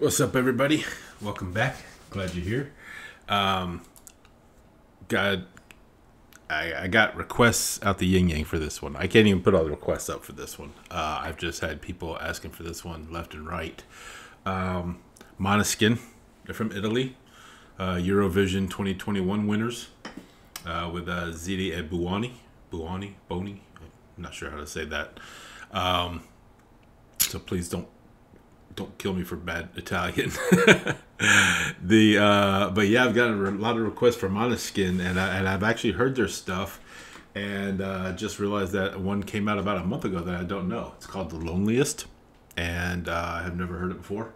What's up, everybody? Welcome back. Glad you're here. Um, I, I got requests out the yin yang for this one. I can't even put all the requests up for this one. Uh, I've just had people asking for this one left and right. Um, Måneskin, they're from Italy. Uh, Eurovision 2021 winners uh, with uh, Zitti e Buoni. Buoni? Boni? I'm not sure how to say that. Um, so please don't don't kill me for bad Italian. the uh, but yeah, I've gotten a lot of requests for Måneskin, and I, and I've actually heard their stuff, and uh, just realized that one came out about a month ago that I don't know. It's called The Loneliest, and uh, I have never heard it before.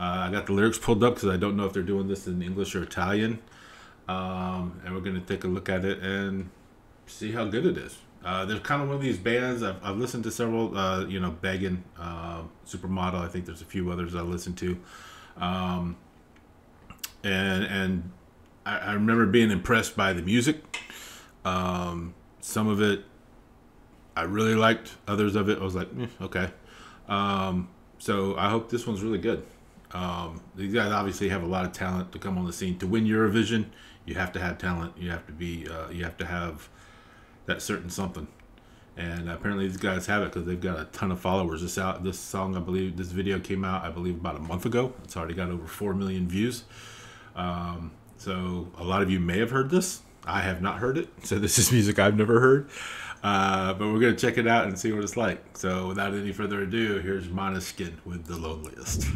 Uh, I got the lyrics pulled up because I don't know if they're doing this in English or Italian, um, and we're gonna take a look at it and see how good it is. Uh, they're kind of one of these bands. I've, I've listened to several, uh, you know, Beggin, uh, Supermodel. I think there's a few others I listen to. Um, and and I, I, remember being impressed by the music. Um, some of it I really liked. Others of it I was like, eh, okay. Um, so I hope this one's really good. Um, these guys obviously have a lot of talent to come on the scene. To win Eurovision, you have to have talent. You have to be. Uh, you have to have that certain something. And apparently these guys have it because they've got a ton of followers. This out this song, I believe, this video came out, I believe, about a month ago. It's already got over four million views. Um, so a lot of you may have heard this. I have not heard it, so this is music I've never heard. Uh, but we're gonna check it out and see what it's like. So without any further ado, here's Måneskin with the loneliest.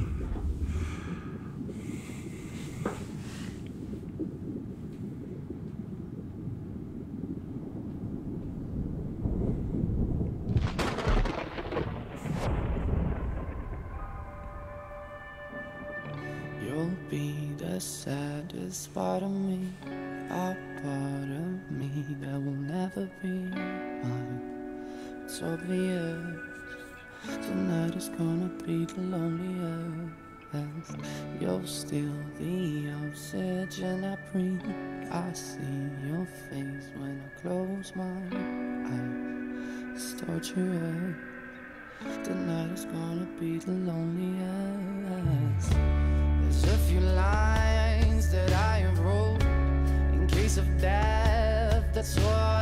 Saddest part of me, a part of me that will never be mine. It's obvious tonight is gonna be the loneliest. You're still the oxygen I breathe. I see your face when I close my eyes. It's torturous. Tonight is gonna be the loneliest. There's a few lines that I have wrote in case of death. That's what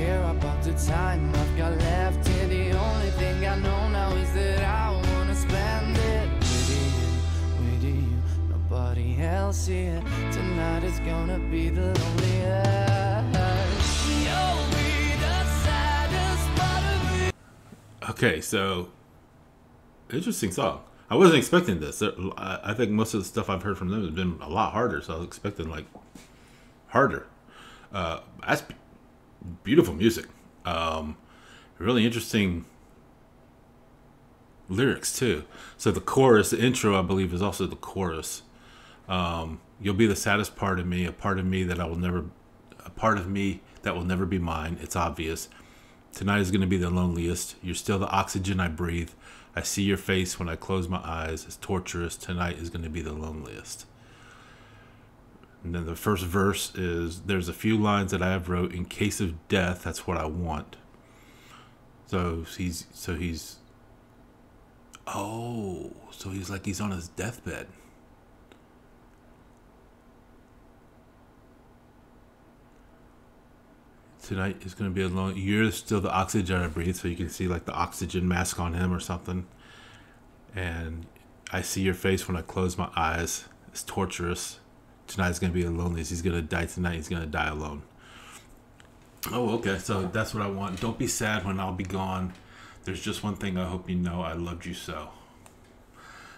care about the time I've got left here. The only thing I know now is that I wanna spend it with you, with you. Nobody else here. Tonight is gonna be the loneliest. You'll be the saddest part of me. Okay, so interesting song. I wasn't expecting this. I think most of the stuff I've heard from them has been a lot harder, so I was expecting like harder. Uh, that's beautiful music. Um, really interesting lyrics too. So the chorus, the intro, I believe, is also the chorus. Um, You'll be the saddest part of me, a part of me that I will never, a part of me that will never be mine. It's obvious. Tonight is going to be the loneliest. You're still the oxygen I breathe. I see your face when I close my eyes. It's torturous. Tonight is going to be the loneliest. And then the first verse is there's a few lines that I have wrote in case of death. That's what I want. So he's so he's oh so he's like he's on his deathbed. Tonight is going to be a long. You're still the oxygen I breathe, so you can see like the oxygen mask on him or something. And I see your face when I close my eyes. It's torturous. Tonight's going to be the loneliest. He's going to die tonight. He's going to die alone. Oh, okay. So that's what I want. Don't be sad when I'll be gone. There's just one thing I hope you know. I loved you so.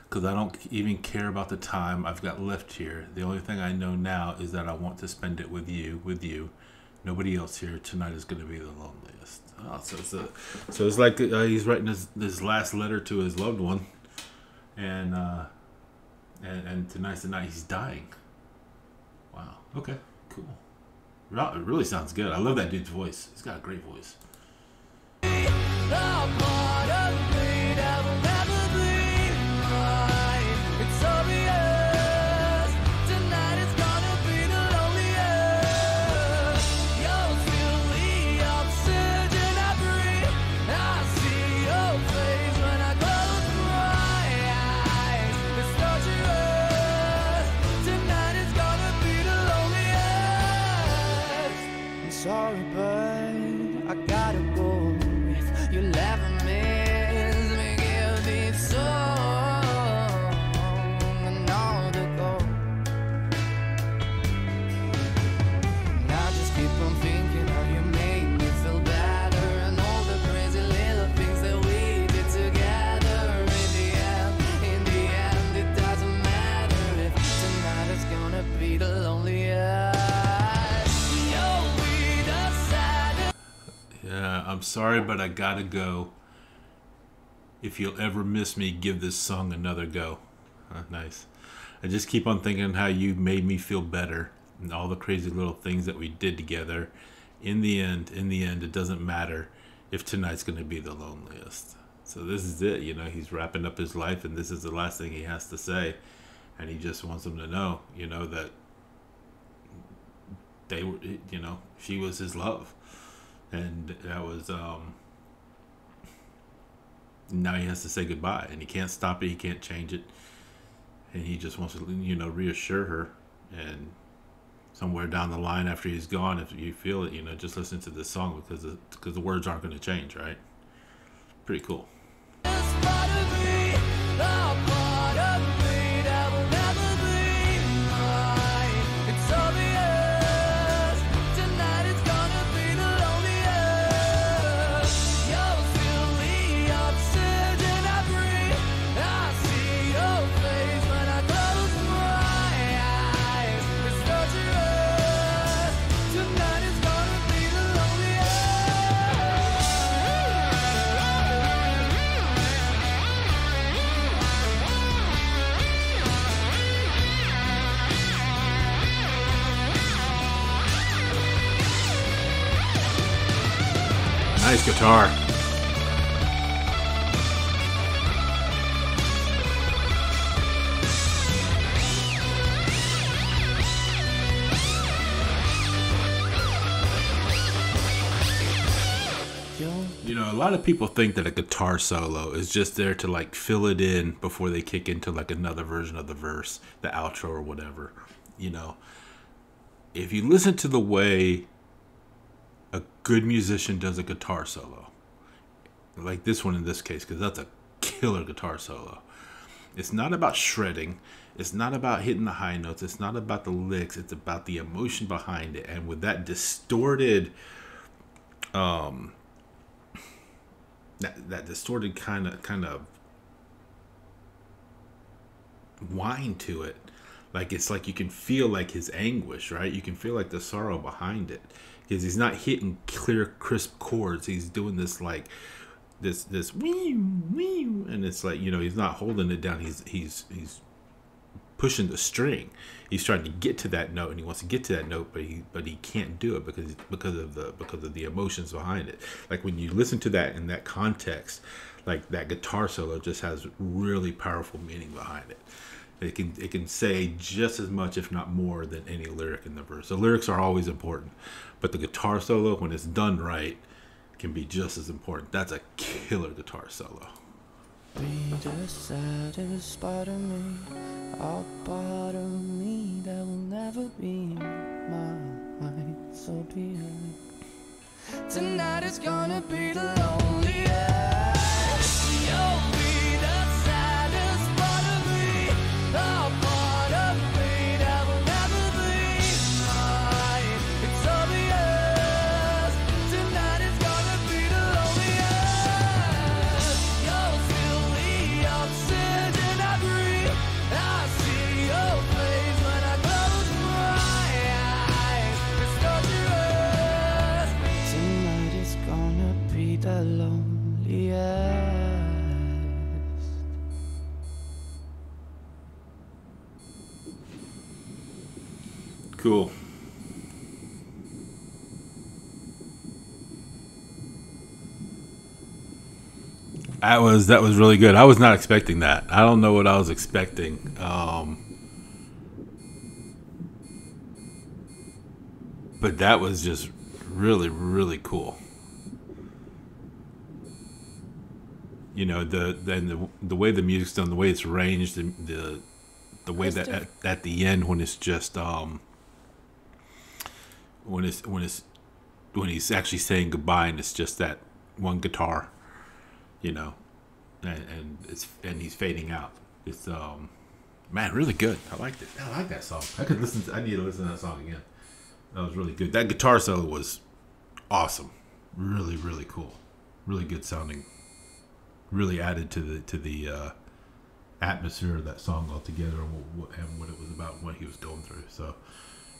Because I don't even care about the time I've got left here. The only thing I know now is that I want to spend it with you, with you. Nobody else here. Tonight is going to be the loneliest. Oh, so it's a, so it's like uh, he's writing his, his last letter to his loved one, and uh, and and tonight's the night he's dying. Wow. Okay. Cool. It really sounds good. I love that dude's voice. He's got a great voice. I'm sorry, but I gotta go. If you'll ever miss me, give this song another go. Uh, nice. I just keep on thinking how you made me feel better and all the crazy little things that we did together. In the end, in the end, it doesn't matter if tonight's to be the loneliest. So this is it. You know, he's wrapping up his life, and this is the last thing he has to say. And he just wants them to know, you know, that they were, you know, she was his love and that was um now he has to say goodbye and he can't stop it he can't change it. And he just wants to you know reassure her. And somewhere down the line after he's gone if you feel it you know just listen to this song because the, because the words aren't going to change right? Pretty cool nice guitar You know, a lot of people think that a guitar solo is just there to like fill it in before they kick into like another version of the verse, the outro or whatever. You know, if you listen to the way a good musician does a guitar solo, like this one in this case, because that's a killer guitar solo. It's not about shredding. It's not about hitting the high notes. It's not about the licks. It's about the emotion behind it. And with that distorted um, that that distorted kind of kind of whine to it like it's like you can feel like his anguish right you can feel like the sorrow behind it because he's not hitting clear crisp chords he's doing this like this this wee wee and it's like you know he's not holding it down he's he's he's pushing the string. He's trying to get to that note, and he wants to get to that note, but he but he can't do it because because of the because of the emotions behind it. Like when you listen to that in that context, like that guitar solo just has really powerful meaning behind it. It can it can say just as much, if not more, than any lyric in the verse. The lyrics are always important, but the guitar solo, when it's done right, can be just as important. That's a killer guitar solo. Be the saddest part of me, a part of me that will never be mine. So be. Tonight is gonna be the loneliest. Cool. That was that was really good. I was not expecting that. I don't know what I was expecting. Um, but that was just really really cool. You know the then the the way the music's done, the way it's arranged, the the, the way that at, at the end when it's just um when it's when it's when he's actually saying goodbye and it's just that one guitar, you know, and, and it's and he's fading out. It's um man really good. I liked it. I like that song. I could listen. To, I need to listen to that song again. That was really good. That guitar solo was awesome. Really really cool. Really good sounding. Really added to the to the uh, atmosphere of that song altogether and what, and what it was about, and what he was going through. So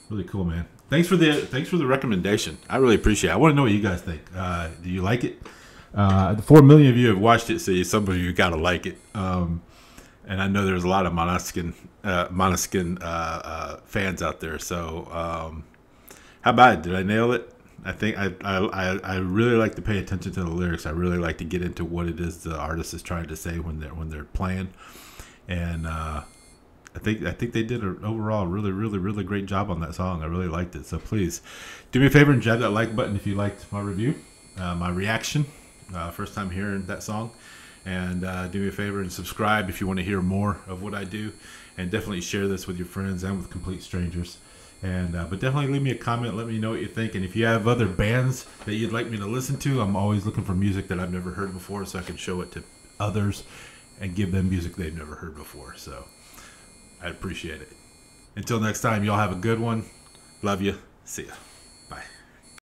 really cool, man. Thanks for the thanks for the recommendation. I really appreciate. it. I want to know what you guys think. Uh, do you like it? Uh, the four million of you have watched it, so some of you gotta like it. Um, and I know there's a lot of Monoskin uh, Monoskin uh, uh, fans out there. So um, how about it? Did I nail it? I think I, I, I really like to pay attention to the lyrics. I really like to get into what it is the artist is trying to say when they're when they're playing, and uh, I think I think they did an overall really really really great job on that song. I really liked it. So please do me a favor and jab that like button if you liked my review, uh, my reaction, uh, first time hearing that song, and uh, do me a favor and subscribe if you want to hear more of what I do, and definitely share this with your friends and with complete strangers. And uh, but definitely leave me a comment. Let me know what you think. And if you have other bands that you'd like me to listen to, I'm always looking for music that I've never heard before, so I can show it to others and give them music they've never heard before. So I appreciate it. Until next time, y'all have a good one. Love you. See ya.